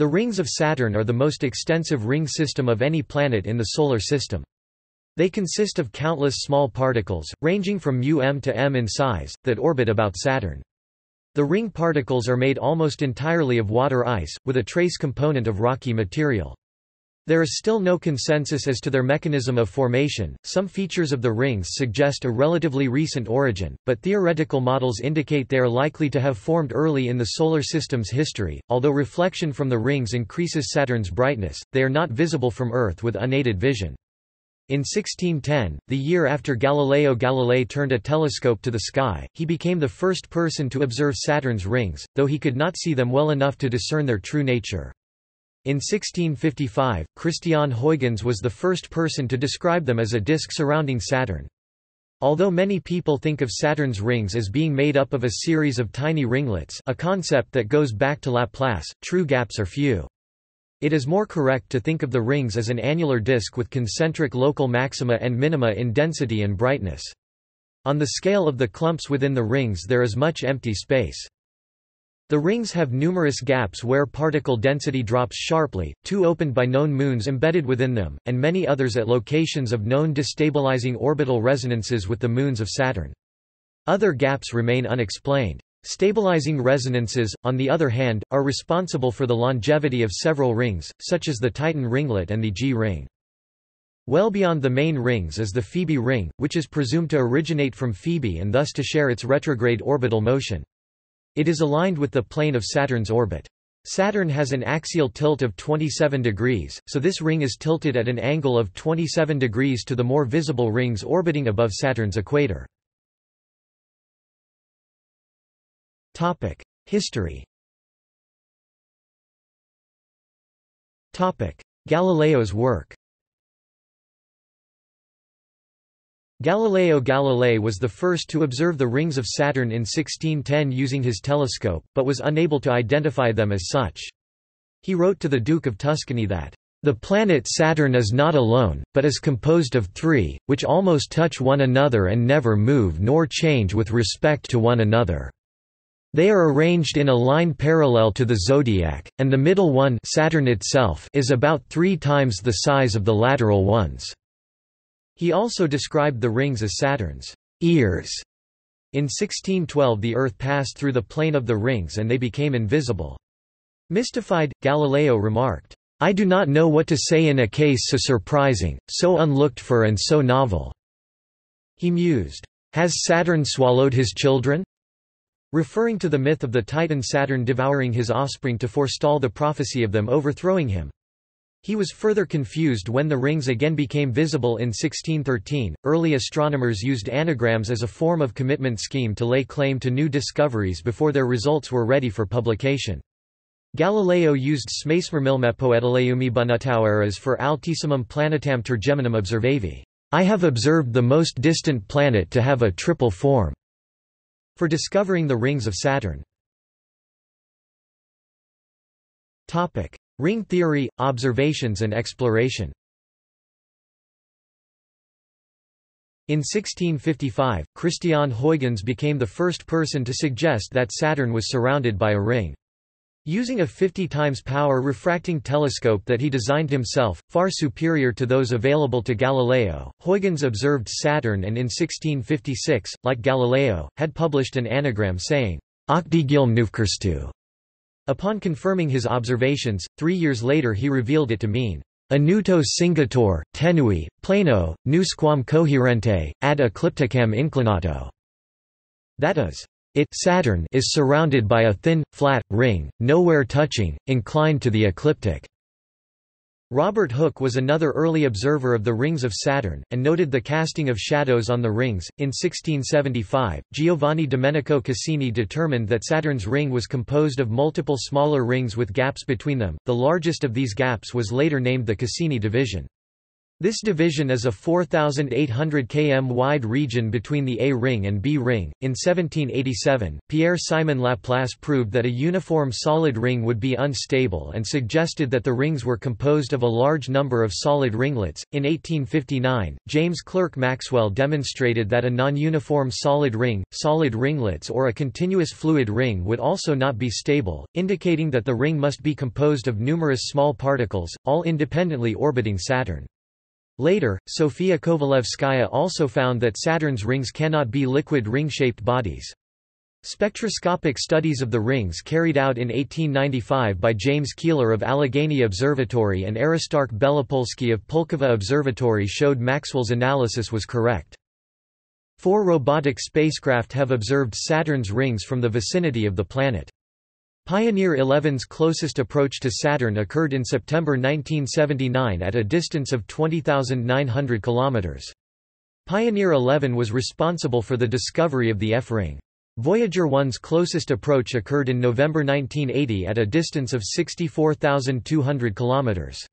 The rings of Saturn are the most extensive ring system of any planet in the Solar System. They consist of countless small particles, ranging from μm to m in size, that orbit about Saturn. The ring particles are made almost entirely of water ice, with a trace component of rocky material. There is still no consensus as to their mechanism of formation. Some features of the rings suggest a relatively recent origin, but theoretical models indicate they are likely to have formed early in the Solar System's history. Although reflection from the rings increases Saturn's brightness, they are not visible from Earth with unaided vision. In 1610, the year after Galileo Galilei turned a telescope to the sky, he became the first person to observe Saturn's rings, though he could not see them well enough to discern their true nature. In 1655, Christiaan Huygens was the first person to describe them as a disk surrounding Saturn. Although many people think of Saturn's rings as being made up of a series of tiny ringlets a concept that goes back to Laplace, true gaps are few. It is more correct to think of the rings as an annular disk with concentric local maxima and minima in density and brightness. On the scale of the clumps within the rings there is much empty space. The rings have numerous gaps where particle density drops sharply, two opened by known moons embedded within them, and many others at locations of known destabilizing orbital resonances with the moons of Saturn. Other gaps remain unexplained. Stabilizing resonances, on the other hand, are responsible for the longevity of several rings, such as the Titan ringlet and the G ring. Well beyond the main rings is the Phoebe ring, which is presumed to originate from Phoebe and thus to share its retrograde orbital motion. It is aligned with the plane of Saturn's orbit. Saturn has an axial tilt of 27 degrees, so this ring is tilted at an angle of 27 degrees to the more visible rings orbiting above Saturn's equator. History Galileo's work Galileo Galilei was the first to observe the rings of Saturn in 1610 using his telescope, but was unable to identify them as such. He wrote to the Duke of Tuscany that, "...the planet Saturn is not alone, but is composed of three, which almost touch one another and never move nor change with respect to one another." They are arranged in a line parallel to the zodiac, and the middle one Saturn itself is about three times the size of the lateral ones. He also described the rings as Saturn's ears. In 1612 the Earth passed through the plane of the rings and they became invisible. Mystified, Galileo remarked, I do not know what to say in a case so surprising, so unlooked for and so novel. He mused, Has Saturn swallowed his children? referring to the myth of the Titan Saturn devouring his offspring to forestall the prophecy of them overthrowing him. He was further confused when the rings again became visible in 1613. Early astronomers used anagrams as a form of commitment scheme to lay claim to new discoveries before their results were ready for publication. Galileo used Smaismermilmepoetaleumi bunataueras for Altissimum planetam tergeminum observavi. I have observed the most distant planet to have a triple form for discovering the rings of Saturn. Ring theory, observations and exploration In 1655, Christiaan Huygens became the first person to suggest that Saturn was surrounded by a ring. Using a 50 times power refracting telescope that he designed himself, far superior to those available to Galileo, Huygens observed Saturn and in 1656, like Galileo, had published an anagram saying, Octigilm Upon confirming his observations, three years later he revealed it to mean, Annulo cingitur, tenui, plano, nusquam coherente, ad eclipticam inclinato. That is, it Saturn is surrounded by a thin, flat, ring, nowhere touching, inclined to the ecliptic. Robert Hooke was another early observer of the rings of Saturn, and noted the casting of shadows on the rings. In 1675, Giovanni Domenico Cassini determined that Saturn's ring was composed of multiple smaller rings with gaps between them. The largest of these gaps was later named the Cassini division. This division is a 4,800 km wide region between the A ring and B ring. In 1787, Pierre Simon Laplace proved that a uniform solid ring would be unstable and suggested that the rings were composed of a large number of solid ringlets. In 1859, James Clerk Maxwell demonstrated that a non-uniform solid ring, solid ringlets or a continuous fluid ring would also not be stable, indicating that the ring must be composed of numerous small particles, all independently orbiting Saturn. Later, Sofia Kovalevskaya also found that Saturn's rings cannot be liquid ring-shaped bodies. Spectroscopic studies of the rings carried out in 1895 by James Keeler of Allegheny Observatory and Aristarch Belopolsky of Pulkovo Observatory showed Maxwell's analysis was correct. Four robotic spacecraft have observed Saturn's rings from the vicinity of the planet. Pioneer 11's closest approach to Saturn occurred in September 1979 at a distance of 20,900 km. Pioneer 11 was responsible for the discovery of the F-ring. Voyager 1's closest approach occurred in November 1980 at a distance of 64,200 km.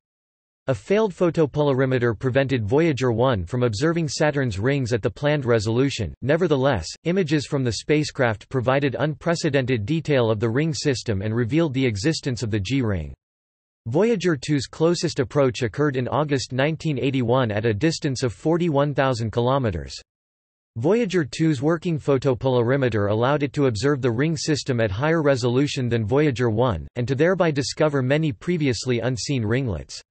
A failed photopolarimeter prevented Voyager 1 from observing Saturn's rings at the planned resolution, nevertheless, images from the spacecraft provided unprecedented detail of the ring system and revealed the existence of the G-ring. Voyager 2's closest approach occurred in August 1981 at a distance of 41,000 km. Voyager 2's working photopolarimeter allowed it to observe the ring system at higher resolution than Voyager 1, and to thereby discover many previously unseen ringlets.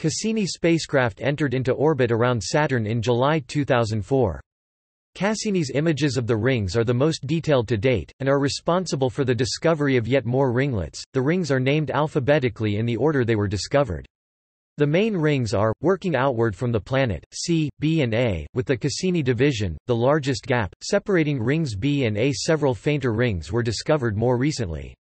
Cassini spacecraft entered into orbit around Saturn in July 2004. Cassini's images of the rings are the most detailed to date, and are responsible for the discovery of yet more ringlets. The rings are named alphabetically in the order they were discovered. The main rings are, working outward from the planet, C, B and A, with the Cassini division, the largest gap, separating rings B and A. Several fainter rings were discovered more recently.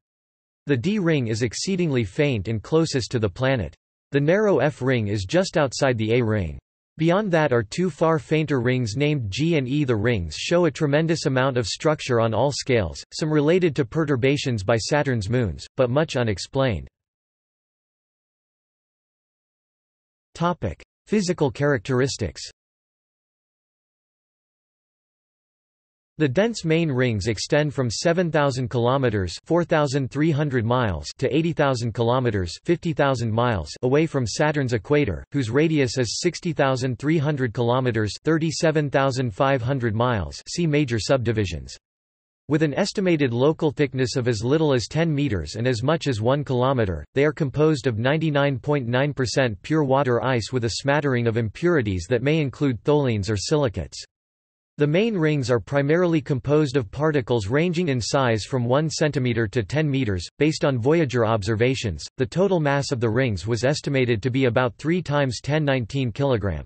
The D ring is exceedingly faint and closest to the planet. The narrow F ring is just outside the A ring. Beyond that are two far fainter rings named G and E. The rings show a tremendous amount of structure on all scales, some related to perturbations by Saturn's moons, but much unexplained. Physical characteristics The dense main rings extend from 7,000 kilometers (4,300 miles) to 80,000 kilometers (50,000 miles) away from Saturn's equator, whose radius is 60,300 kilometers (37,500 miles). See major subdivisions. With an estimated local thickness of as little as 10 meters and as much as 1 kilometer, they are composed of 99.9% pure water ice with a smattering of impurities that may include tholins or silicates. The main rings are primarily composed of particles ranging in size from 1 cm to 10 meters. Based on Voyager observations, the total mass of the rings was estimated to be about 3 times 1019 kg.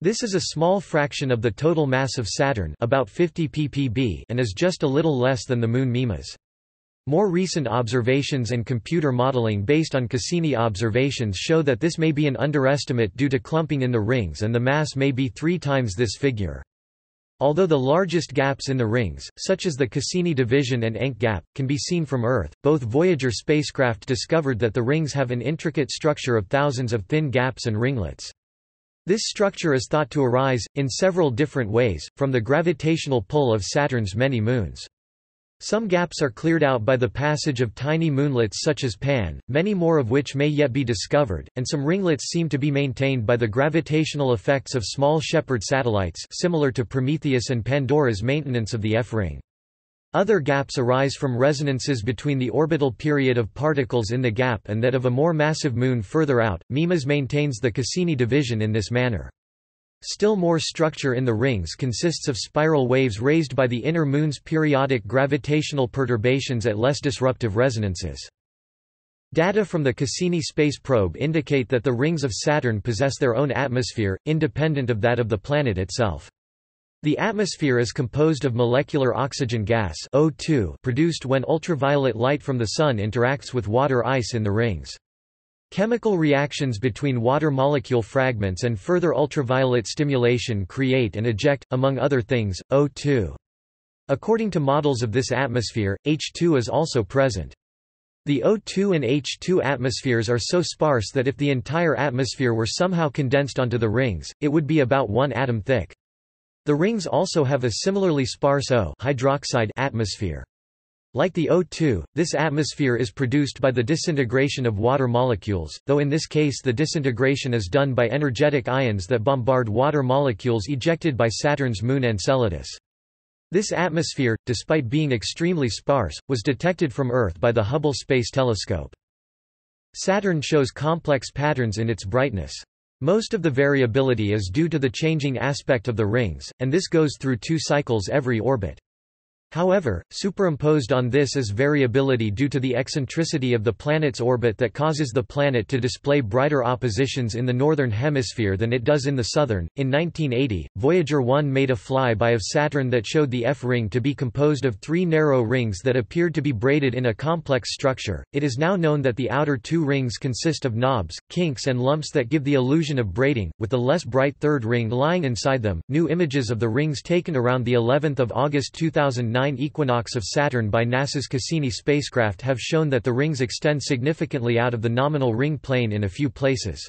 This is a small fraction of the total mass of Saturn, about 50 ppb, and is just a little less than the Moon Mimas. More recent observations and computer modeling based on Cassini observations show that this may be an underestimate due to clumping in the rings and the mass may be three times this figure. Although the largest gaps in the rings, such as the Cassini division and Encke gap, can be seen from Earth, both Voyager spacecraft discovered that the rings have an intricate structure of thousands of thin gaps and ringlets. This structure is thought to arise, in several different ways, from the gravitational pull of Saturn's many moons. Some gaps are cleared out by the passage of tiny moonlets such as Pan, many more of which may yet be discovered, and some ringlets seem to be maintained by the gravitational effects of small shepherd satellites similar to Prometheus and Pandora's maintenance of the F-ring. Other gaps arise from resonances between the orbital period of particles in the gap and that of a more massive moon further out. MIMAS maintains the Cassini division in this manner. Still more structure in the rings consists of spiral waves raised by the inner Moon's periodic gravitational perturbations at less disruptive resonances. Data from the Cassini space probe indicate that the rings of Saturn possess their own atmosphere, independent of that of the planet itself. The atmosphere is composed of molecular oxygen gas O2 produced when ultraviolet light from the Sun interacts with water ice in the rings. Chemical reactions between water molecule fragments and further ultraviolet stimulation create and eject, among other things, O2. According to models of this atmosphere, H2 is also present. The O2 and H2 atmospheres are so sparse that if the entire atmosphere were somehow condensed onto the rings, it would be about one atom thick. The rings also have a similarly sparse O hydroxide atmosphere. Like the O2, this atmosphere is produced by the disintegration of water molecules, though in this case the disintegration is done by energetic ions that bombard water molecules ejected by Saturn's moon Enceladus. This atmosphere, despite being extremely sparse, was detected from Earth by the Hubble Space Telescope. Saturn shows complex patterns in its brightness. Most of the variability is due to the changing aspect of the rings, and this goes through two cycles every orbit. However, superimposed on this is variability due to the eccentricity of the planet's orbit that causes the planet to display brighter oppositions in the northern hemisphere than it does in the southern. In 1980, Voyager 1 made a flyby of Saturn that showed the F ring to be composed of three narrow rings that appeared to be braided in a complex structure. It is now known that the outer two rings consist of knobs, kinks, and lumps that give the illusion of braiding, with the less bright third ring lying inside them. New images of the rings taken around the 11th of August 2009 equinox of Saturn by NASA's Cassini spacecraft have shown that the rings extend significantly out of the nominal ring plane in a few places.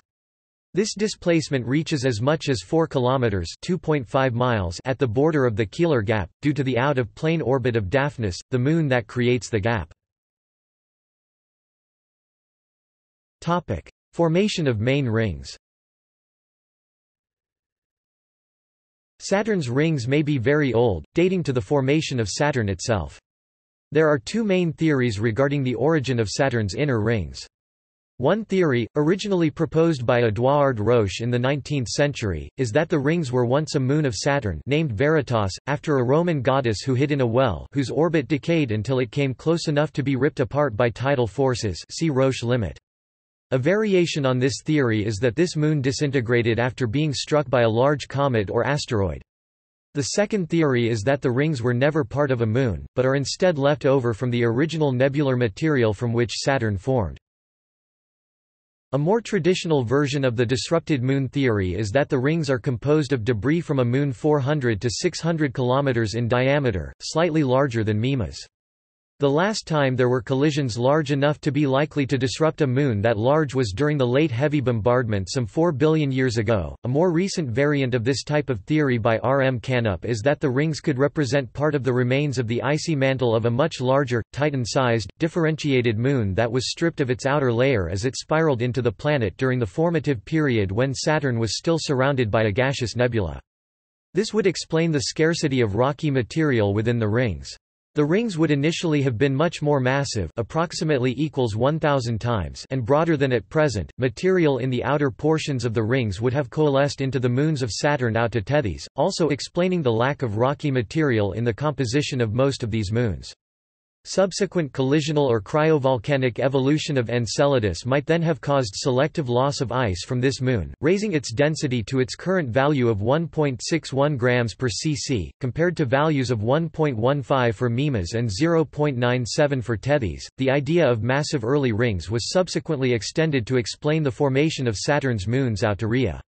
This displacement reaches as much as 4 kilometers (2.5 miles) at the border of the Keeler Gap due to the out-of-plane orbit of Daphnis, the moon that creates the gap. Topic: Formation of main rings. Saturn's rings may be very old, dating to the formation of Saturn itself. There are two main theories regarding the origin of Saturn's inner rings. One theory, originally proposed by Édouard Roche in the 19th century, is that the rings were once a moon of Saturn named Veritas, after a Roman goddess who hid in a well whose orbit decayed until it came close enough to be ripped apart by tidal forces see Roche limit. A variation on this theory is that this moon disintegrated after being struck by a large comet or asteroid. The second theory is that the rings were never part of a moon, but are instead left over from the original nebular material from which Saturn formed. A more traditional version of the disrupted moon theory is that the rings are composed of debris from a moon 400 to 600 km in diameter, slightly larger than Mimas. The last time there were collisions large enough to be likely to disrupt a moon that large was during the late heavy bombardment some 4 billion years ago. A more recent variant of this type of theory by R. M. Canup is that the rings could represent part of the remains of the icy mantle of a much larger, Titan-sized, differentiated moon that was stripped of its outer layer as it spiraled into the planet during the formative period when Saturn was still surrounded by a gaseous nebula. This would explain the scarcity of rocky material within the rings. The rings would initially have been much more massive approximately equals 1000 times and broader than at present. Material in the outer portions of the rings would have coalesced into the moons of Saturn out to Tethys, also explaining the lack of rocky material in the composition of most of these moons. Subsequent collisional or cryovolcanic evolution of Enceladus might then have caused selective loss of ice from this moon, raising its density to its current value of 1.61 grams per cc, compared to values of 1.15 for Mimas and 0.97 for Tethys. The idea of massive early rings was subsequently extended to explain the formation of Saturn's moons out to Rhea.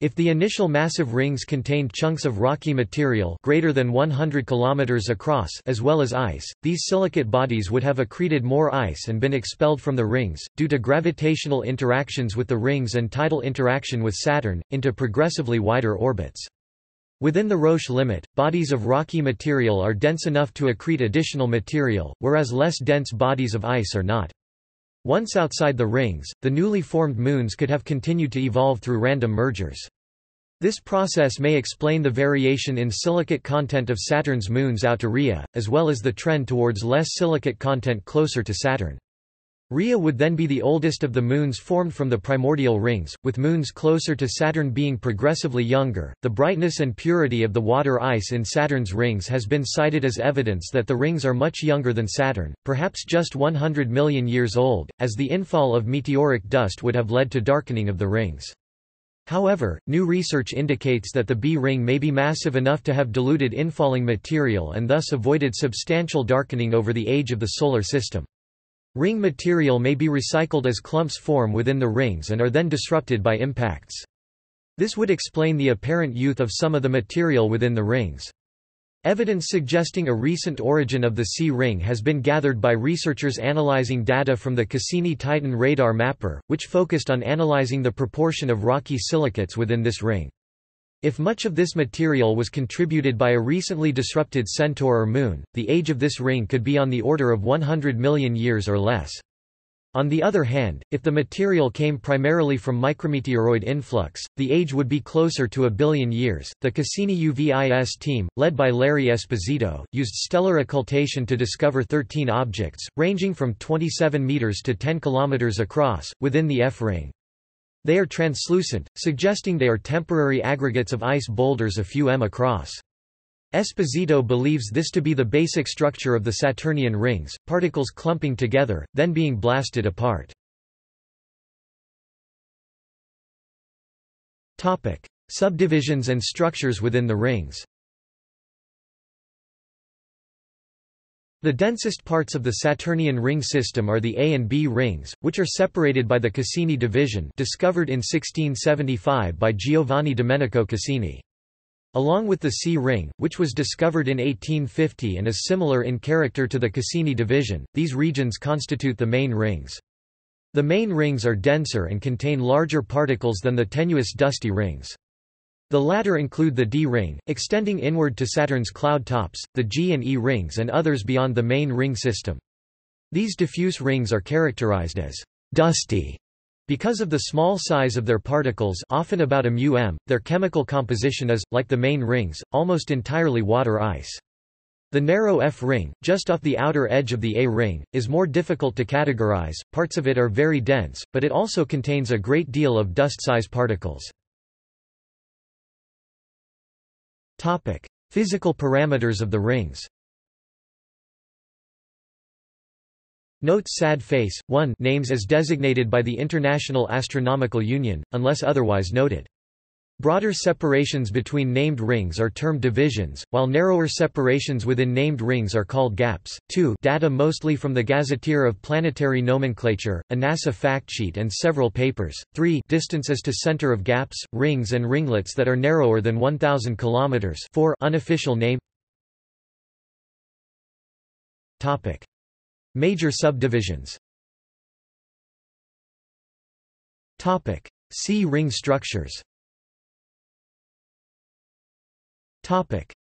If the initial massive rings contained chunks of rocky material greater than 100 km across as well as ice, these silicate bodies would have accreted more ice and been expelled from the rings, due to gravitational interactions with the rings and tidal interaction with Saturn, into progressively wider orbits. Within the Roche limit, bodies of rocky material are dense enough to accrete additional material, whereas less dense bodies of ice are not. Once outside the rings, the newly formed moons could have continued to evolve through random mergers. This process may explain the variation in silicate content of Saturn's moons out to Rhea, as well as the trend towards less silicate content closer to Saturn. Rhea would then be the oldest of the moons formed from the primordial rings, with moons closer to Saturn being progressively younger. The brightness and purity of the water ice in Saturn's rings has been cited as evidence that the rings are much younger than Saturn, perhaps just 100 million years old, as the infall of meteoric dust would have led to darkening of the rings. However, new research indicates that the B ring may be massive enough to have diluted infalling material and thus avoided substantial darkening over the age of the Solar System. Ring material may be recycled as clumps form within the rings and are then disrupted by impacts. This would explain the apparent youth of some of the material within the rings. Evidence suggesting a recent origin of the C ring has been gathered by researchers analyzing data from the Cassini-Titan radar mapper, which focused on analyzing the proportion of rocky silicates within this ring. If much of this material was contributed by a recently disrupted centaur or moon, the age of this ring could be on the order of 100 million years or less. On the other hand, if the material came primarily from micrometeoroid influx, the age would be closer to a billion years. The Cassini UVIS team, led by Larry Esposito, used stellar occultation to discover 13 objects, ranging from 27 meters to 10 kilometers across, within the F ring. They are translucent, suggesting they are temporary aggregates of ice boulders a few m across. Esposito believes this to be the basic structure of the Saturnian rings, particles clumping together, then being blasted apart. Subdivisions and structures within the rings The densest parts of the Saturnian ring system are the A and B rings, which are separated by the Cassini division discovered in 1675 by Giovanni Domenico Cassini. Along with the C ring, which was discovered in 1850 and is similar in character to the Cassini division, these regions constitute the main rings. The main rings are denser and contain larger particles than the tenuous dusty rings. The latter include the D ring, extending inward to Saturn's cloud tops, the G and E rings and others beyond the main ring system. These diffuse rings are characterized as dusty because of the small size of their particles often about a μm, their chemical composition is, like the main rings, almost entirely water ice. The narrow F ring, just off the outer edge of the A ring, is more difficult to categorize, parts of it are very dense, but it also contains a great deal of dust-size particles. Physical parameters of the rings Note sad face, 1 names as designated by the International Astronomical Union, unless otherwise noted. Broader separations between named rings are termed divisions, while narrower separations within named rings are called gaps. 2 Data mostly from the Gazetteer of Planetary Nomenclature, a NASA factsheet and several papers. 3 Distances to center of gaps, rings and ringlets that are narrower than 1000 km 4 Unofficial name Topic. Major subdivisions Topic See ring structures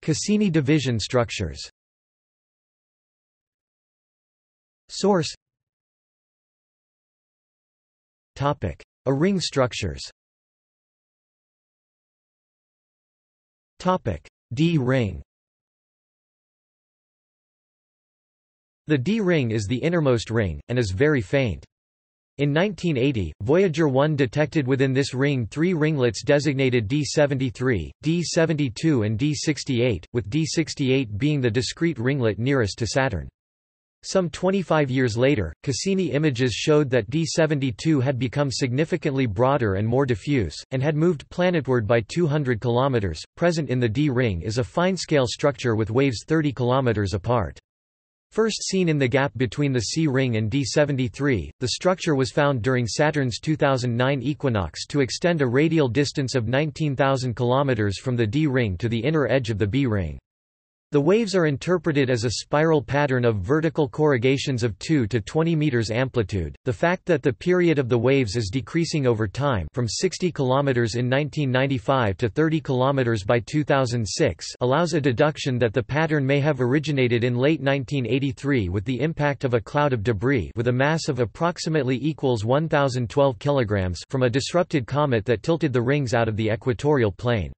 Cassini division structures. Source. Topic: A ring structures. Topic: D ring. The D-ring is the innermost ring, and is very faint. In 1980, Voyager 1 detected within this ring three ringlets designated D73, D72 and D68, with D68 being the discrete ringlet nearest to Saturn. Some 25 years later, Cassini images showed that D72 had become significantly broader and more diffuse, and had moved planetward by 200 km. Present in the D ring is a fine-scale structure with waves 30 km apart. First seen in the gap between the C ring and D73, the structure was found during Saturn's 2009 equinox to extend a radial distance of 19,000 km from the D ring to the inner edge of the B ring. The waves are interpreted as a spiral pattern of vertical corrugations of 2 to 20 meters amplitude. The fact that the period of the waves is decreasing over time from 60 km in 1995 to 30 km by 2006 allows a deduction that the pattern may have originated in late 1983 with the impact of a cloud of debris with a mass of approximately equals 1012 kg from a disrupted comet that tilted the rings out of the equatorial plane.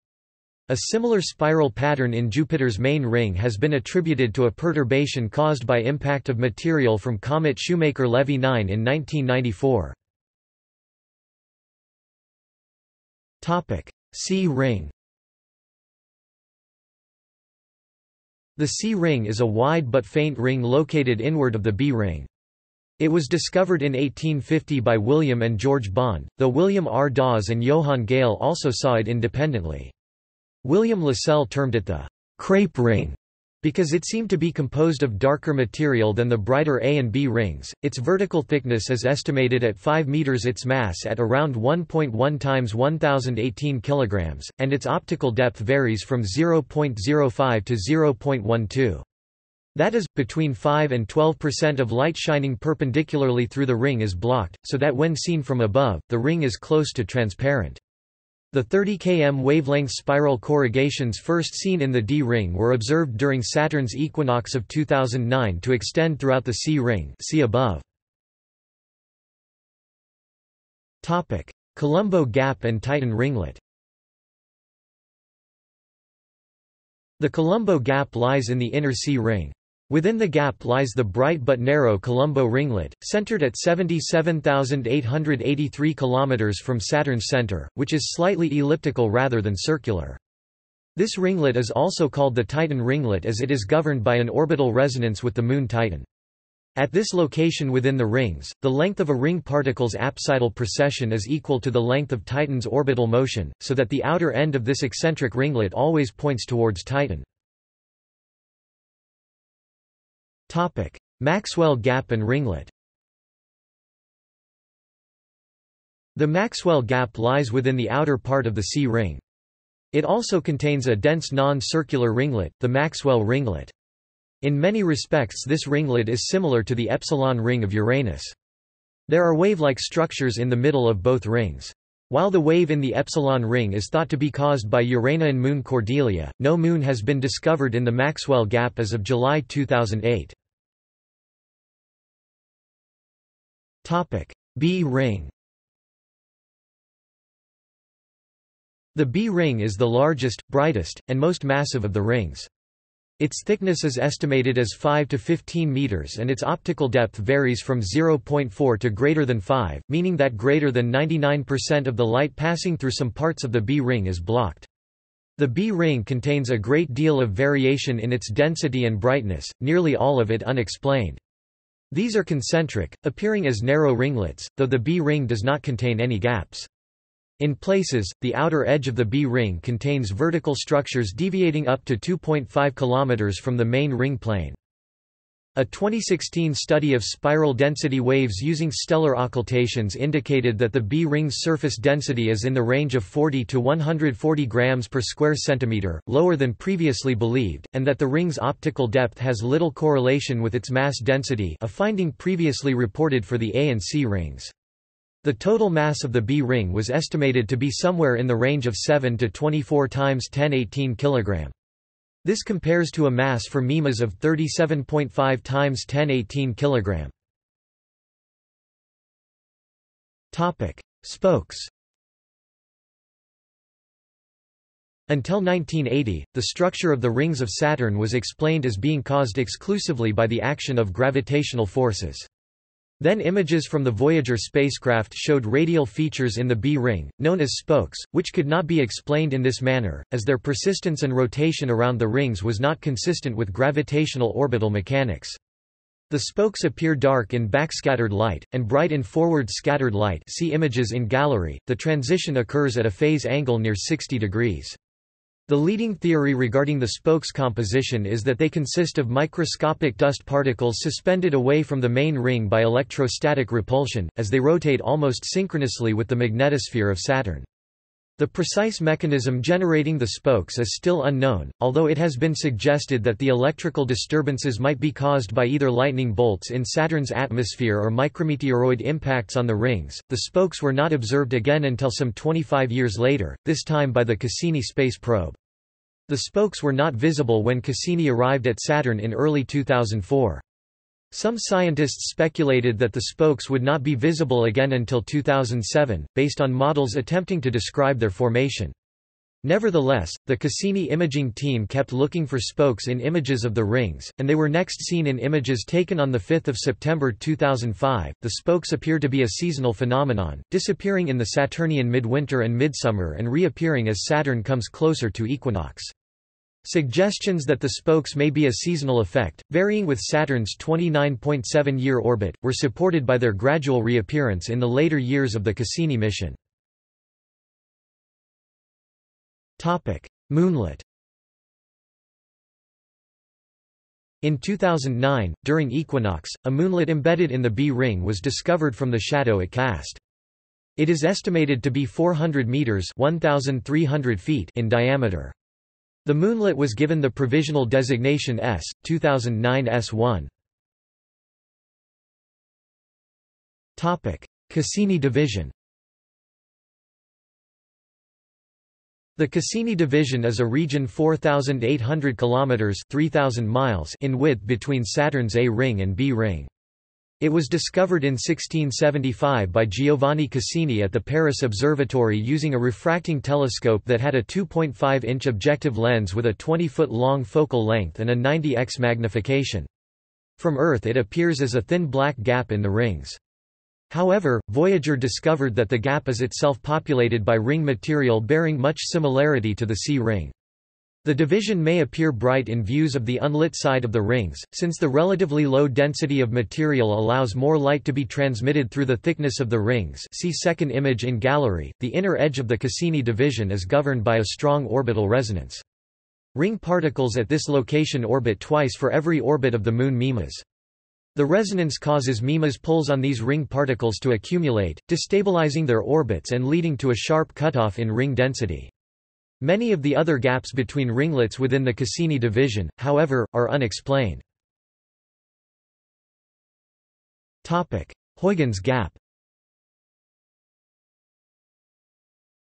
A similar spiral pattern in Jupiter's main ring has been attributed to a perturbation caused by impact of material from comet Shoemaker-Levy 9 in 1994. C ring The C ring is a wide but faint ring located inward of the B ring. It was discovered in 1850 by William and George Bond, though William R. Dawes and Johann Galle also saw it independently. William Lassell termed it the crepe ring, Because it seemed to be composed of darker material than the brighter A and B rings, its vertical thickness is estimated at 5 meters its mass at around 1.1 times 1018 kilograms, and its optical depth varies from 0.05 to 0.12. That is, between 5 and 12% of light shining perpendicularly through the ring is blocked, so that when seen from above, the ring is close to transparent. The 30 km wavelength spiral corrugations first seen in the D-ring were observed during Saturn's equinox of 2009 to extend throughout the C-ring see above. Colombo Gap and Titan Ringlet The Colombo Gap lies in the inner C-ring. Within the gap lies the bright but narrow Colombo ringlet, centered at 77,883 km from Saturn's center, which is slightly elliptical rather than circular. This ringlet is also called the Titan ringlet as it is governed by an orbital resonance with the Moon Titan. At this location within the rings, the length of a ring particle's apsidal precession is equal to the length of Titan's orbital motion, so that the outer end of this eccentric ringlet always points towards Titan. Topic: Maxwell gap and ringlet. The Maxwell gap lies within the outer part of the C ring. It also contains a dense non-circular ringlet, the Maxwell ringlet. In many respects this ringlet is similar to the epsilon ring of Uranus. There are wave-like structures in the middle of both rings. While the wave in the epsilon ring is thought to be caused by Uranian moon Cordelia, no moon has been discovered in the Maxwell gap as of July 2008. B ring The B ring is the largest, brightest, and most massive of the rings. Its thickness is estimated as 5 to 15 meters and its optical depth varies from 0.4 to greater than 5, meaning that greater than 99% of the light passing through some parts of the B ring is blocked. The B ring contains a great deal of variation in its density and brightness, nearly all of it unexplained. These are concentric, appearing as narrow ringlets, though the B ring does not contain any gaps. In places, the outer edge of the B ring contains vertical structures deviating up to 2.5 km from the main ring plane. A 2016 study of spiral density waves using stellar occultations indicated that the B ring's surface density is in the range of 40 to 140 grams per square centimeter, lower than previously believed, and that the ring's optical depth has little correlation with its mass density, a finding previously reported for the A and C rings. The total mass of the B ring was estimated to be somewhere in the range of 7 to 24 times 1018 kg. This compares to a mass for Mimas of 37.5 times 1018 kg. Topic: Spokes. Until 1980, the structure of the rings of Saturn was explained as being caused exclusively by the action of gravitational forces. Then images from the Voyager spacecraft showed radial features in the B-ring, known as spokes, which could not be explained in this manner, as their persistence and rotation around the rings was not consistent with gravitational orbital mechanics. The spokes appear dark in backscattered light, and bright in forward scattered light see images in gallery. The transition occurs at a phase angle near 60 degrees. The leading theory regarding the spokes composition is that they consist of microscopic dust particles suspended away from the main ring by electrostatic repulsion, as they rotate almost synchronously with the magnetosphere of Saturn. The precise mechanism generating the spokes is still unknown, although it has been suggested that the electrical disturbances might be caused by either lightning bolts in Saturn's atmosphere or micrometeoroid impacts on the rings. The spokes were not observed again until some 25 years later, this time by the Cassini space probe. The spokes were not visible when Cassini arrived at Saturn in early 2004. Some scientists speculated that the spokes would not be visible again until 2007, based on models attempting to describe their formation. Nevertheless, the Cassini imaging team kept looking for spokes in images of the rings, and they were next seen in images taken on 5 September 2005. The spokes appear to be a seasonal phenomenon, disappearing in the Saturnian midwinter and midsummer and reappearing as Saturn comes closer to equinox. Suggestions that the spokes may be a seasonal effect, varying with Saturn's 29.7-year orbit, were supported by their gradual reappearance in the later years of the Cassini mission. Moonlet In 2009, during equinox, a moonlet embedded in the B ring was discovered from the shadow it cast. It is estimated to be 400 meters (1300 feet) in diameter. The moonlet was given the provisional designation S 2009 S1. Topic: Cassini division. The Cassini division is a region 4800 kilometers 3000 miles in width between Saturn's A ring and B ring. It was discovered in 1675 by Giovanni Cassini at the Paris Observatory using a refracting telescope that had a 2.5-inch objective lens with a 20-foot long focal length and a 90x magnification. From Earth it appears as a thin black gap in the rings. However, Voyager discovered that the gap is itself populated by ring material bearing much similarity to the C ring. The division may appear bright in views of the unlit side of the rings, since the relatively low density of material allows more light to be transmitted through the thickness of the rings see second image in gallery. The inner edge of the Cassini division is governed by a strong orbital resonance. Ring particles at this location orbit twice for every orbit of the Moon Mimas. The resonance causes Mimas pulls on these ring particles to accumulate, destabilizing their orbits and leading to a sharp cutoff in ring density. Many of the other gaps between ringlets within the Cassini division, however, are unexplained. Huygens gap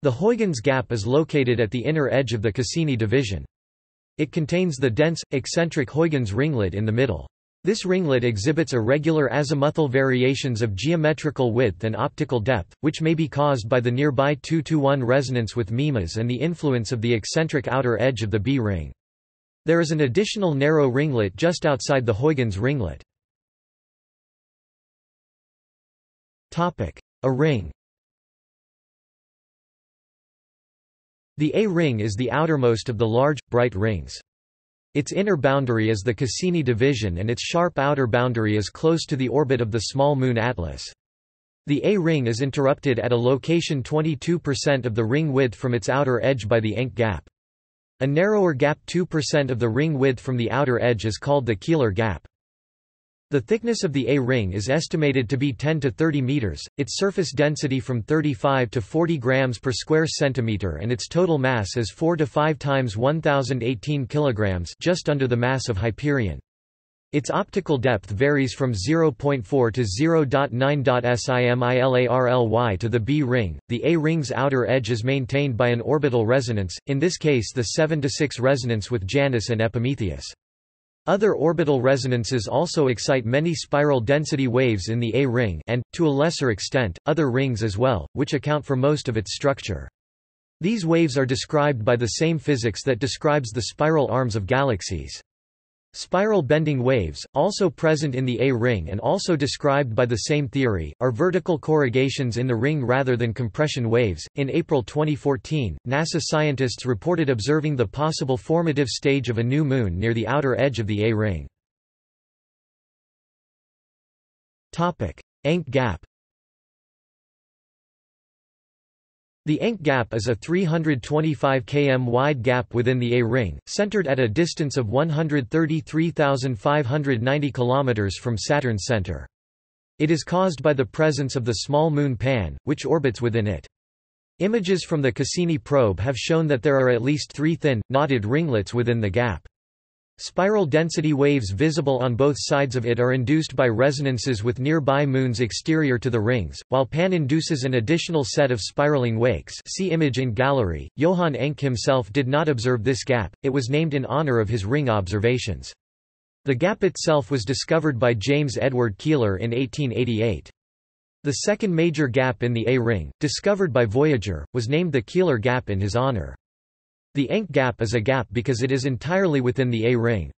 The Huygens gap is located at the inner edge of the Cassini division. It contains the dense, eccentric Huygens ringlet in the middle. This ringlet exhibits irregular azimuthal variations of geometrical width and optical depth, which may be caused by the nearby 2-1 resonance with Mimas and the influence of the eccentric outer edge of the B ring. There is an additional narrow ringlet just outside the Huygens ringlet. A ring The A ring is the outermost of the large, bright rings. Its inner boundary is the Cassini division and its sharp outer boundary is close to the orbit of the small moon Atlas. The A ring is interrupted at a location 22% of the ring width from its outer edge by the Encke gap. A narrower gap 2% of the ring width from the outer edge is called the Keeler gap. The thickness of the A-ring is estimated to be 10 to 30 meters, its surface density from 35 to 40 grams per square centimeter and its total mass is 4 to 5 times 1018 kilograms, just under the mass of Hyperion. Its optical depth varies from 0.4 to 0.9 similarly to the B ring. The A ring's outer edge is maintained by an orbital resonance, in this case the 7 to 6 resonance with Janus and Epimetheus. Other orbital resonances also excite many spiral density waves in the A ring and, to a lesser extent, other rings as well, which account for most of its structure. These waves are described by the same physics that describes the spiral arms of galaxies. Spiral bending waves, also present in the A-ring and also described by the same theory, are vertical corrugations in the ring rather than compression waves. In April 2014, NASA scientists reported observing the possible formative stage of a new moon near the outer edge of the A-ring. Topic: Encke gap. The Encke gap is a 325 km wide gap within the A-ring, centered at a distance of 133,590 km from Saturn's center. It is caused by the presence of the small moon Pan, which orbits within it. Images from the Cassini probe have shown that there are at least three thin, knotted ringlets within the gap. Spiral density waves visible on both sides of it are induced by resonances with nearby moons exterior to the rings, while Pan induces an additional set of spiraling wakes see image in gallery. Johann Encke himself did not observe this gap, it was named in honor of his ring observations. The gap itself was discovered by James Edward Keeler in 1888. The second major gap in the A ring, discovered by Voyager, was named the Keeler Gap in his honor. The Encke gap is a gap because it is entirely within the A-ring.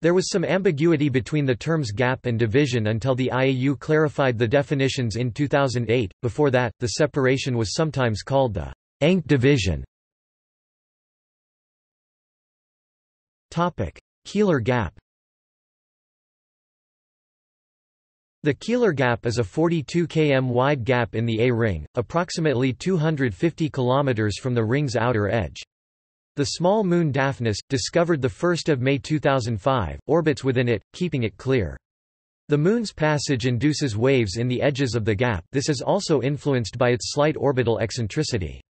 There was some ambiguity between the terms gap and division until the IAU clarified the definitions in 2008. Before that, the separation was sometimes called the Encke division. Topic: Keeler gap. The Keeler Gap is a 42 km wide gap in the A ring, approximately 250 km from the ring's outer edge. The small moon Daphnis, discovered 1 May 2005, orbits within it, keeping it clear. The Moon's passage induces waves in the edges of the gap this is also influenced by its slight orbital eccentricity.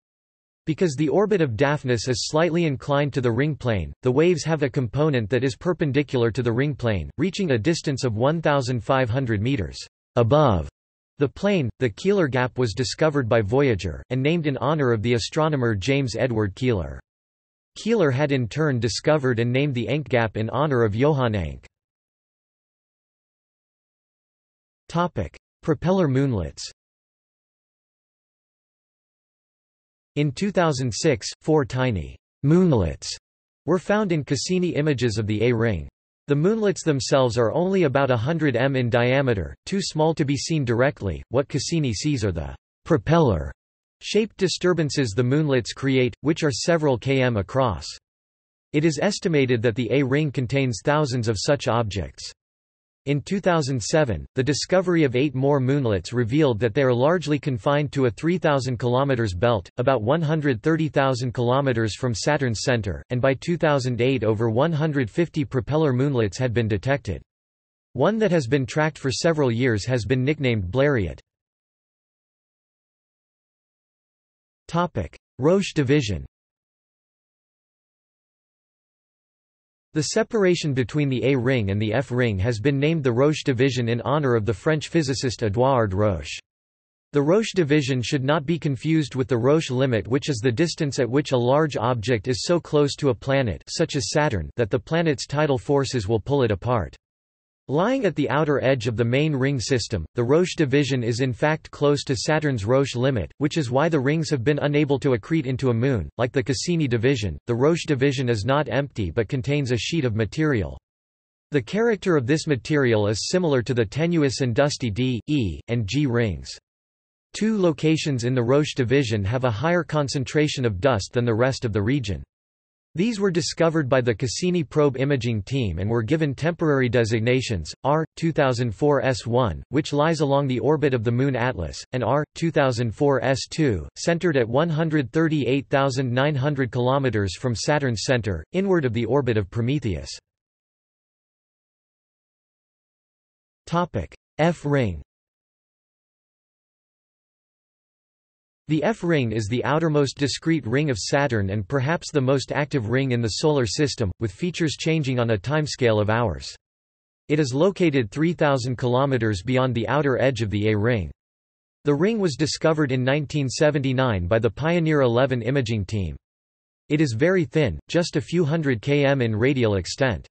Because the orbit of Daphnis is slightly inclined to the ring plane, the waves have a component that is perpendicular to the ring plane, reaching a distance of 1,500 meters above the plane. The Keeler Gap was discovered by Voyager, and named in honor of the astronomer James Edward Keeler. Keeler had in turn discovered and named the Encke Gap in honor of Johann Encke. Topic: Propeller moonlets. In 2006, four tiny moonlets were found in Cassini images of the A ring. The moonlets themselves are only about 100 m in diameter, too small to be seen directly. What Cassini sees are the propeller shaped disturbances the moonlets create, which are several km across. It is estimated that the A ring contains thousands of such objects. In 2007, the discovery of eight more moonlets revealed that they are largely confined to a 3,000 km belt, about 130,000 km from Saturn's center, and by 2008 over 150 propeller moonlets had been detected. One that has been tracked for several years has been nicknamed Blériot. Roche division The separation between the A ring and the F ring has been named the Roche division in honor of the French physicist Édouard Roche. The Roche division should not be confused with the Roche limit which is the distance at which a large object is so close to a planet such as Saturn that the planet's tidal forces will pull it apart. Lying at the outer edge of the main ring system, the Roche division is in fact close to Saturn's Roche limit, which is why the rings have been unable to accrete into a moon. Like the Cassini division, the Roche division is not empty but contains a sheet of material. The character of this material is similar to the tenuous and dusty D, E, and G rings. Two locations in the Roche division have a higher concentration of dust than the rest of the region. These were discovered by the Cassini probe imaging team and were given temporary designations, R. 2004 S1, which lies along the orbit of the Moon Atlas, and R. 2004 S2, centered at 138,900 km from Saturn's center, inward of the orbit of Prometheus. F The F-ring is the outermost discrete ring of Saturn and perhaps the most active ring in the Solar System, with features changing on a timescale of hours. It is located 3,000 km beyond the outer edge of the A-ring. The ring was discovered in 1979 by the Pioneer 11 imaging team. It is very thin, just a few hundred km in radial extent.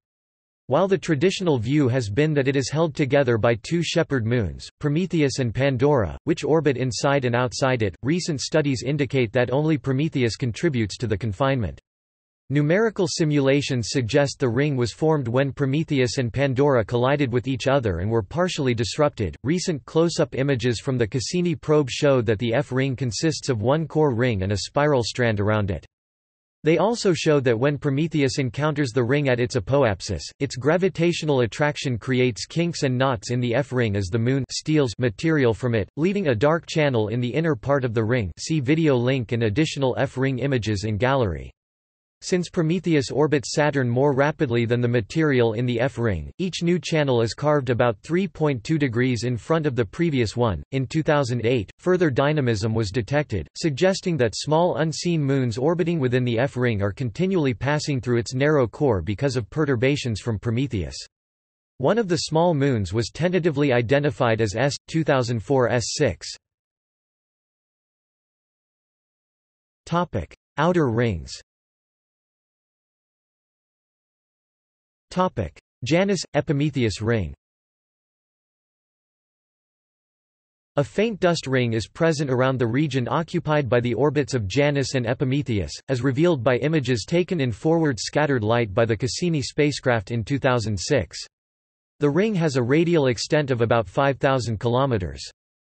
While the traditional view has been that it is held together by two shepherd moons, Prometheus and Pandora, which orbit inside and outside it, recent studies indicate that only Prometheus contributes to the confinement. Numerical simulations suggest the ring was formed when Prometheus and Pandora collided with each other and were partially disrupted. Recent close-up images from the Cassini probe show that the F ring consists of one core ring and a spiral strand around it. They also show that when Prometheus encounters the ring at its apoapsis, its gravitational attraction creates kinks and knots in the F-ring as the Moon steals material from it, leaving a dark channel in the inner part of the ring see video link and additional F-ring images in gallery. Since Prometheus orbits Saturn more rapidly than the material in the F-ring, each new channel is carved about 3.2 degrees in front of the previous one. In 2008, further dynamism was detected, suggesting that small unseen moons orbiting within the F-ring are continually passing through its narrow core because of perturbations from Prometheus. One of the small moons was tentatively identified as S 2004 S6. Topic: Outer rings. Janus – Epimetheus ring A faint dust ring is present around the region occupied by the orbits of Janus and Epimetheus, as revealed by images taken in forward scattered light by the Cassini spacecraft in 2006. The ring has a radial extent of about 5,000 km.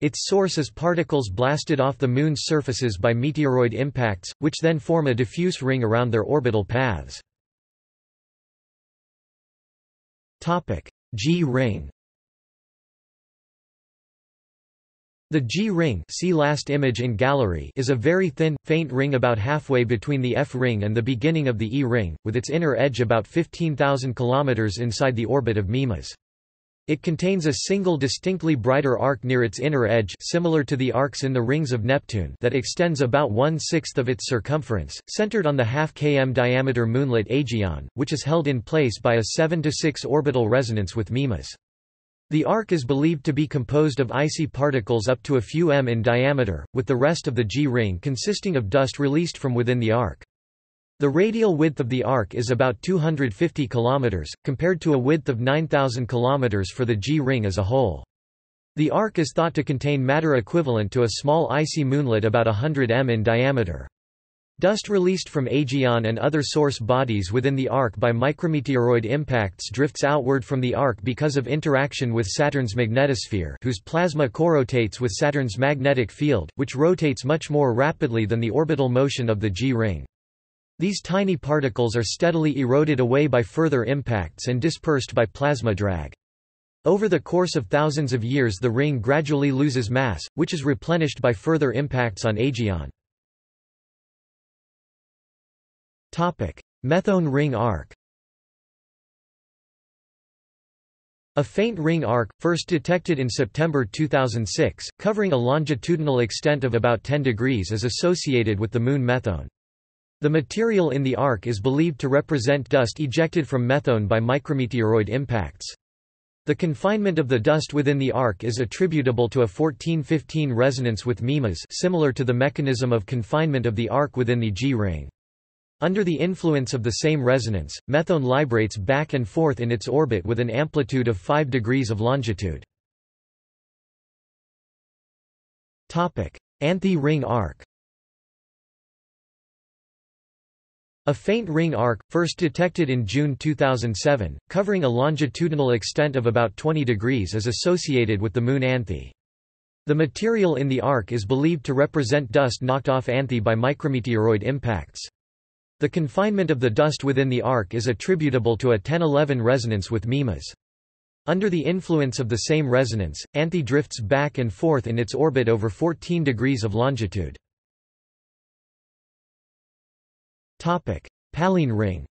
Its source is particles blasted off the Moon's surfaces by meteoroid impacts, which then form a diffuse ring around their orbital paths. G ring The G-ring see last image in gallery is a very thin, faint ring about halfway between the F-ring and the beginning of the E-ring, with its inner edge about 15,000 km inside the orbit of Mimas. It contains a single distinctly brighter arc near its inner edge similar to the arcs in the rings of Neptune that extends about one-sixth of its circumference, centered on the half km diameter moonlet Aegaeon, which is held in place by a 7–6 orbital resonance with Mimas. The arc is believed to be composed of icy particles up to a few m in diameter, with the rest of the G-ring consisting of dust released from within the arc. The radial width of the arc is about 250 km, compared to a width of 9,000 km for the G-ring as a whole. The arc is thought to contain matter equivalent to a small icy moonlet about 100 m in diameter. Dust released from Aegaeon and other source bodies within the arc by micrometeoroid impacts drifts outward from the arc because of interaction with Saturn's magnetosphere whose plasma co-rotates with Saturn's magnetic field, which rotates much more rapidly than the orbital motion of the G-ring. These tiny particles are steadily eroded away by further impacts and dispersed by plasma drag. Over the course of thousands of years the ring gradually loses mass, which is replenished by further impacts on Aegaeon. Methone ring arc A faint ring arc, first detected in September 2006, covering a longitudinal extent of about 10 degrees is associated with the moon Methone. The material in the arc is believed to represent dust ejected from Methone by micrometeoroid impacts. The confinement of the dust within the arc is attributable to a 1415 resonance with Mimas similar to the mechanism of confinement of the arc within the G-ring. Under the influence of the same resonance, Methone librates back and forth in its orbit with an amplitude of 5 degrees of longitude. Anthe ring arc A faint ring arc, first detected in June 2007, covering a longitudinal extent of about 20 degrees is associated with the moon Anthe. The material in the arc is believed to represent dust knocked off Anthe by micrometeoroid impacts. The confinement of the dust within the arc is attributable to a 1011 resonance with Mimas. Under the influence of the same resonance, Anthe drifts back and forth in its orbit over 14 degrees of longitude. Pallene ring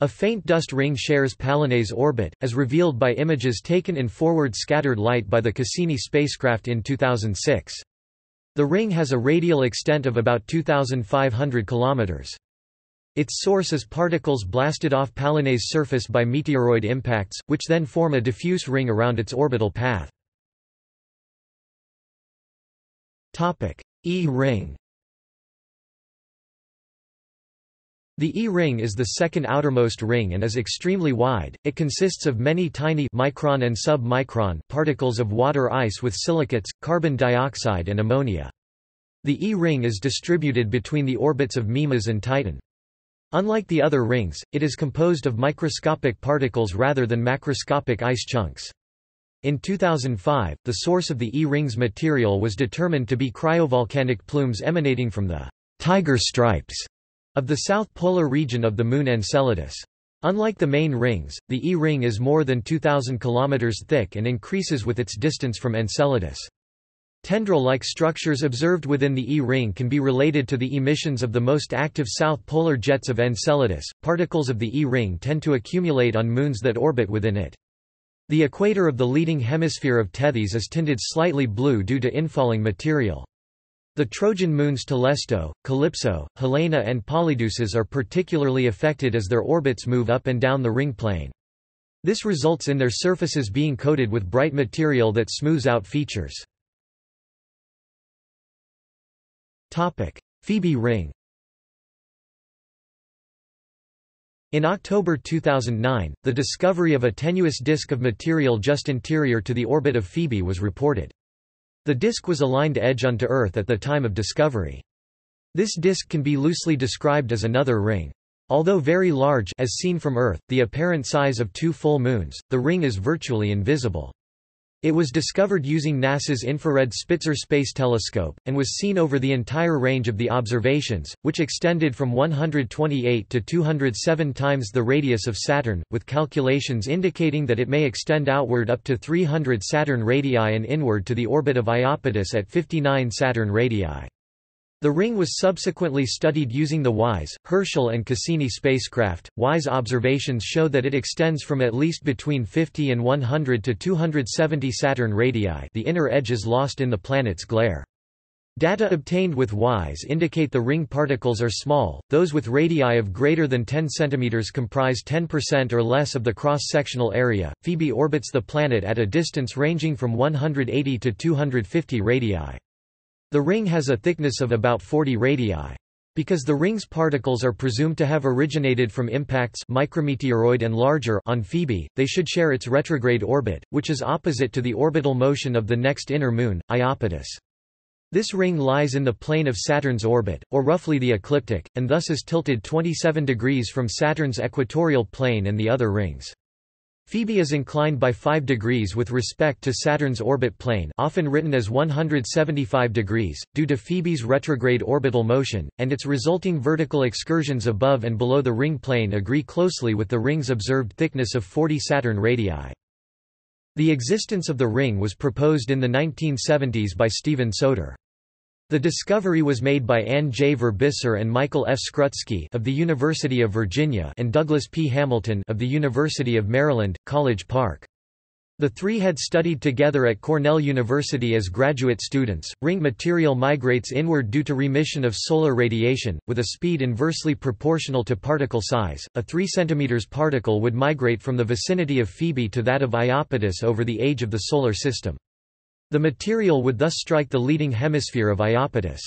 A faint dust ring shares Pallene's orbit, as revealed by images taken in forward scattered light by the Cassini spacecraft in 2006. The ring has a radial extent of about 2,500 km. Its source is particles blasted off Pallene's surface by meteoroid impacts, which then form a diffuse ring around its orbital path. E-ring The E-ring is the second outermost ring and is extremely wide. It consists of many tiny micron and sub-micron particles of water ice with silicates, carbon dioxide and ammonia. The E-ring is distributed between the orbits of Mimas and Titan. Unlike the other rings, it is composed of microscopic particles rather than macroscopic ice chunks. In 2005, the source of the E-ring's material was determined to be cryovolcanic plumes emanating from the tiger stripes of the south polar region of the Moon Enceladus. Unlike the main rings, the E-ring is more than 2,000 km thick and increases with its distance from Enceladus. Tendril-like structures observed within the E-ring can be related to the emissions of the most active south polar jets of Enceladus. Particles of the E-ring tend to accumulate on moons that orbit within it. The equator of the leading hemisphere of Tethys is tinted slightly blue due to infalling material. The Trojan moons Telesto, Calypso, Helena and Polydeuces are particularly affected as their orbits move up and down the ring plane. This results in their surfaces being coated with bright material that smooths out features. Phoebe ring In October 2009, the discovery of a tenuous disk of material just interior to the orbit of Phoebe was reported. The disk was aligned edge-on to Earth at the time of discovery. This disk can be loosely described as another ring. Although very large as seen from Earth, the apparent size of two full moons, the ring is virtually invisible. It was discovered using NASA's infrared Spitzer Space Telescope, and was seen over the entire range of the observations, which extended from 128 to 207 times the radius of Saturn, with calculations indicating that it may extend outward up to 300 Saturn radii and inward to the orbit of Iapetus at 59 Saturn radii. The ring was subsequently studied using the WISE, Herschel and Cassini spacecraft. WISE observations show that it extends from at least between 50 and 100 to 270 Saturn radii the inner edge is lost in the planet's glare. Data obtained with WISE indicate the ring particles are small, those with radii of greater than 10 cm comprise 10% or less of the cross-sectional area. Phoebe orbits the planet at a distance ranging from 180 to 250 radii. The ring has a thickness of about 40 radii. Because the ring's particles are presumed to have originated from impacts micrometeoroid and larger on Phoebe, they should share its retrograde orbit, which is opposite to the orbital motion of the next inner moon, Iapetus. This ring lies in the plane of Saturn's orbit, or roughly the ecliptic, and thus is tilted 27 degrees from Saturn's equatorial plane and the other rings. Phoebe is inclined by 5 degrees with respect to Saturn's orbit plane often written as 175 degrees, due to Phoebe's retrograde orbital motion, and its resulting vertical excursions above and below the ring plane agree closely with the ring's observed thickness of 40 Saturn radii. The existence of the ring was proposed in the 1970s by Steven Soter. The discovery was made by Anne J. Verbiscer and Michael F. Skrutskie of the University of Virginia and Douglas P. Hamilton of the University of Maryland, College Park. The three had studied together at Cornell University as graduate students. Ring material migrates inward due to remission of solar radiation, with a speed inversely proportional to particle size. A 3 cm particle would migrate from the vicinity of Phoebe to that of Iapetus over the age of the Solar System. The material would thus strike the leading hemisphere of Iapetus.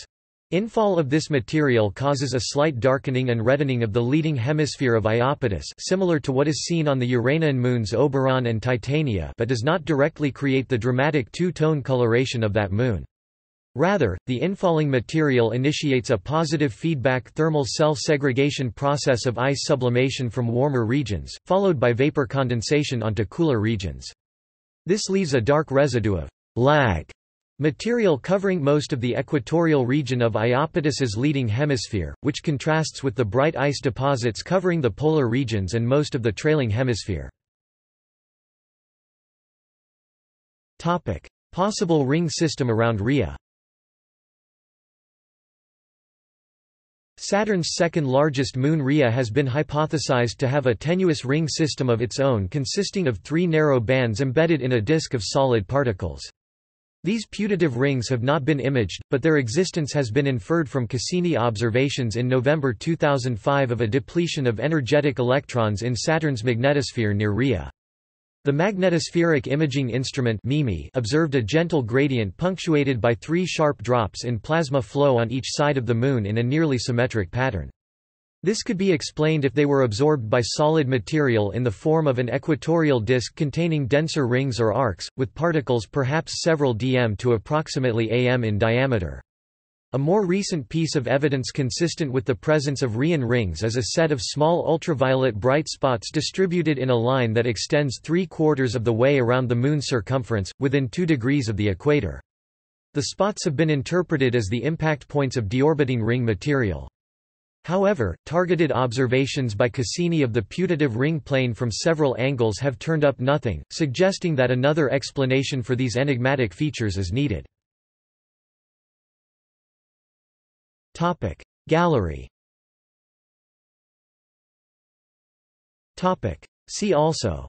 Infall of this material causes a slight darkening and reddening of the leading hemisphere of Iapetus similar to what is seen on the Uranian moons Oberon and Titania but does not directly create the dramatic two-tone coloration of that moon. Rather, the infalling material initiates a positive feedback thermal cell segregation process of ice sublimation from warmer regions, followed by vapor condensation onto cooler regions. This leaves a dark residue of lag material covering most of the equatorial region of Iapetus's leading hemisphere, which contrasts with the bright ice deposits covering the polar regions and most of the trailing hemisphere. Possible ring system around Rhea Saturn's second largest moon Rhea has been hypothesized to have a tenuous ring system of its own consisting of three narrow bands embedded in a disk of solid particles. These putative rings have not been imaged, but their existence has been inferred from Cassini observations in November 2005 of a depletion of energetic electrons in Saturn's magnetosphere near Rhea. The Magnetospheric Imaging Instrument observed a gentle gradient punctuated by three sharp drops in plasma flow on each side of the Moon in a nearly symmetric pattern. This could be explained if they were absorbed by solid material in the form of an equatorial disk containing denser rings or arcs, with particles perhaps several dm to approximately am in diameter. A more recent piece of evidence consistent with the presence of Rhean rings is a set of small ultraviolet bright spots distributed in a line that extends three-quarters of the way around the Moon's circumference, within 2 degrees of the equator. The spots have been interpreted as the impact points of deorbiting ring material. However, targeted observations by Cassini of the putative ring plane from several angles have turned up nothing, suggesting that another explanation for these enigmatic features is needed. Gallery See also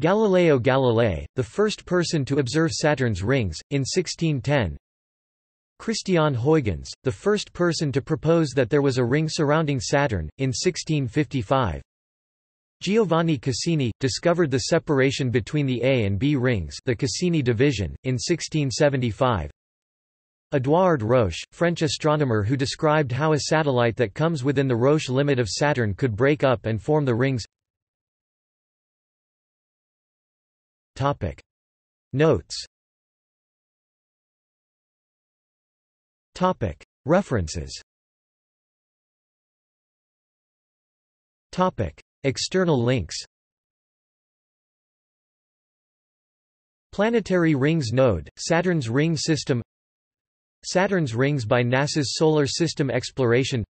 Galileo Galilei, the first person to observe Saturn's rings, in 1610 Christiaan Huygens, the first person to propose that there was a ring surrounding Saturn, in 1655. Giovanni Cassini, discovered the separation between the A and B rings the Cassini division, in 1675. Édouard Roche, French astronomer who described how a satellite that comes within the Roche limit of Saturn could break up and form the rings Notes References. External links. Planetary Rings Node, Saturn's ring system. Saturn's rings by NASA's Solar System Exploration.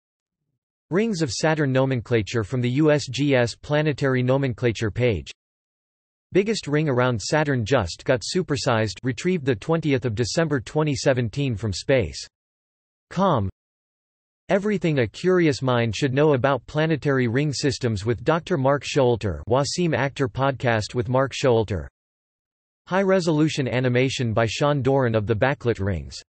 Rings of Saturn nomenclature from the USGS Planetary Nomenclature page. Biggest ring around Saturn just got supersized retrieved 20 December 2017 from space. Com Everything a Curious Mind Should Know About Planetary Ring Systems with Dr. Mark Showalter Wasim Akhtar Podcast with Mark Showalter High-resolution animation by Sean Doran of the Backlit Rings